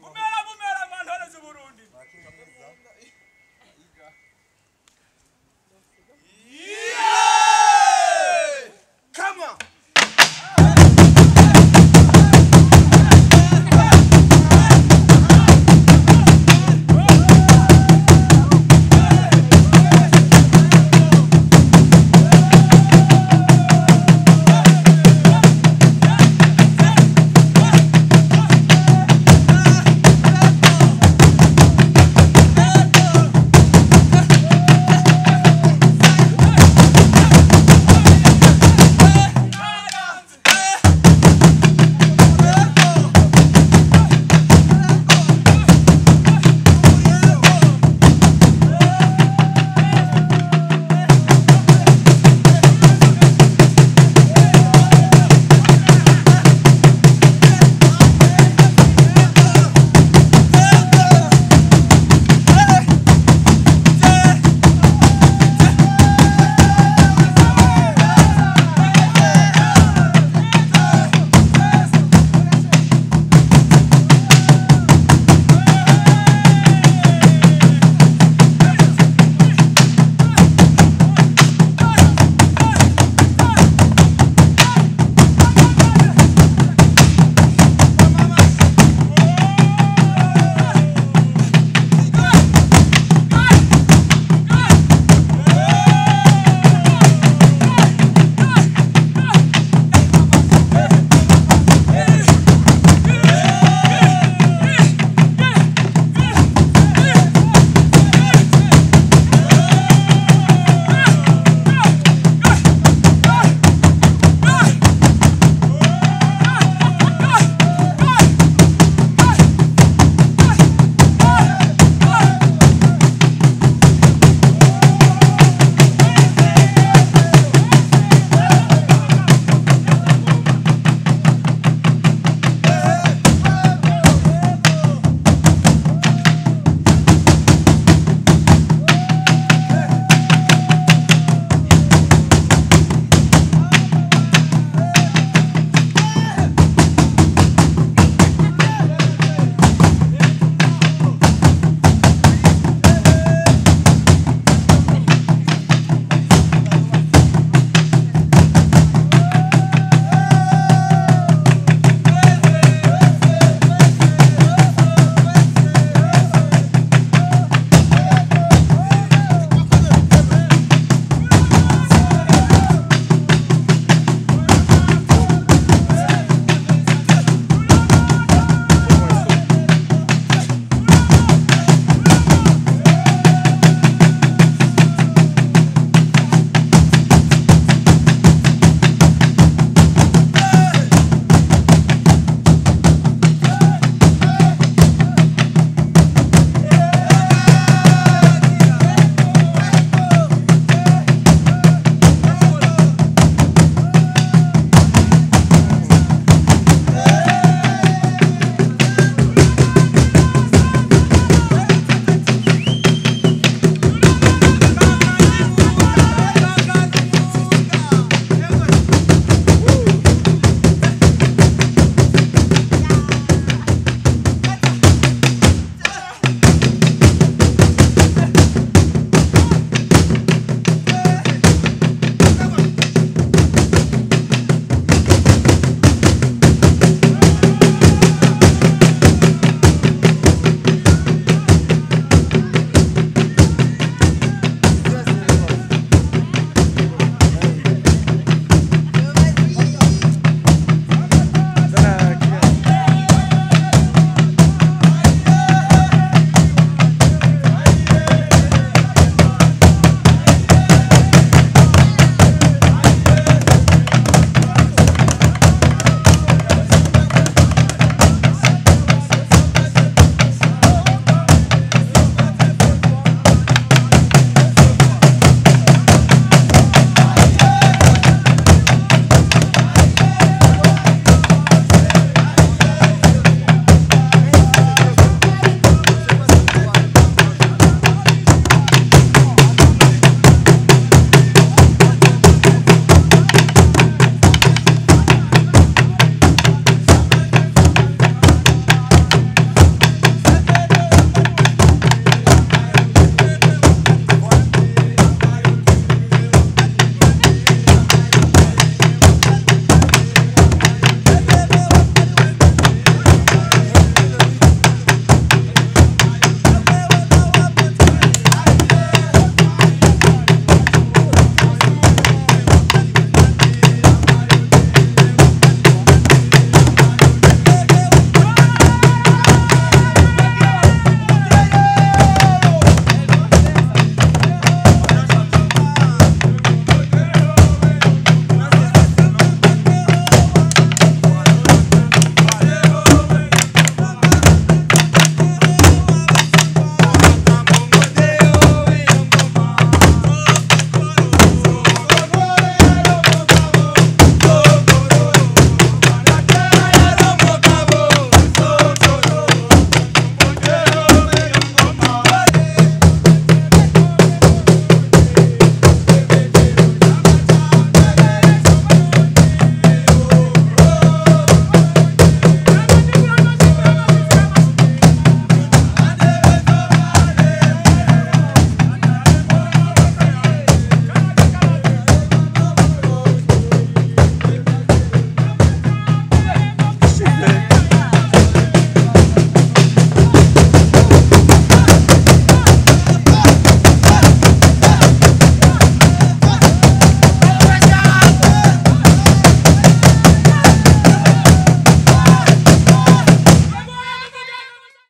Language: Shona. kumera kumera mantore z'uburundi